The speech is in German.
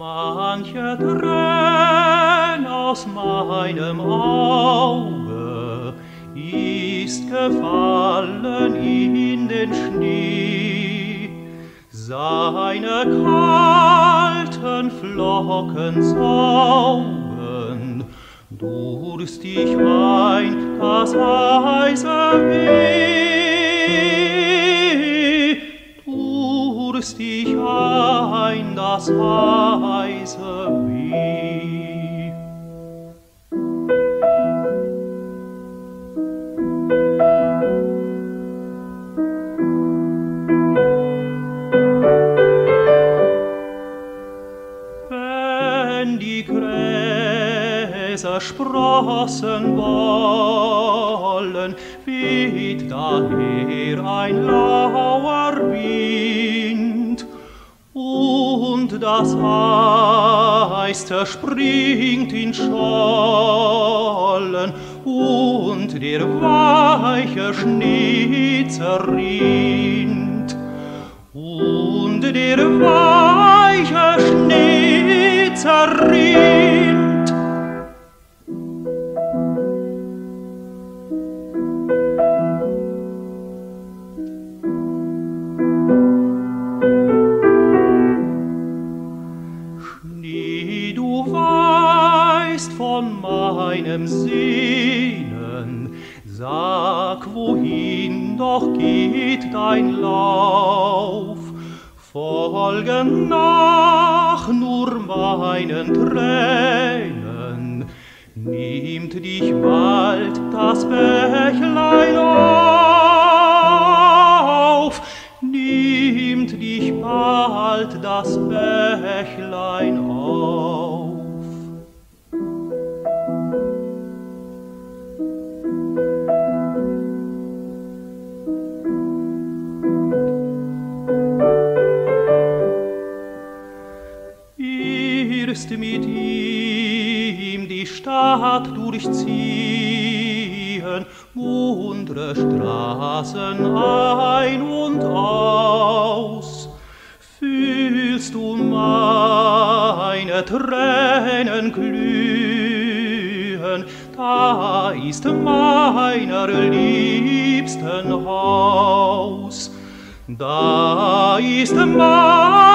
Manche Tränen aus meinem Auge ist gefallen in den Schnee. Seine kalten Flocken saugen durstig ein das heiße Weh. Heiße Weh. Wenn die Gräser sprossen wollen, weht daher das Eis zerspringt in Schollen, und der weiche Schnee zerrinnt, und der weiche Schnee zerrinnt. Weißt von meinem Sehnen, sag, wohin doch geht dein Lauf? Folgen nach nur meinen Tränen, nimmt dich bald das Bächlein auf, nimmt dich bald das Bächlein Erst mit ihm die Stadt durchziehen, muntre Straßen ein und aus, fühlst du meine Tränen glühen, da ist meiner Liebsten Haus. Da ist meiner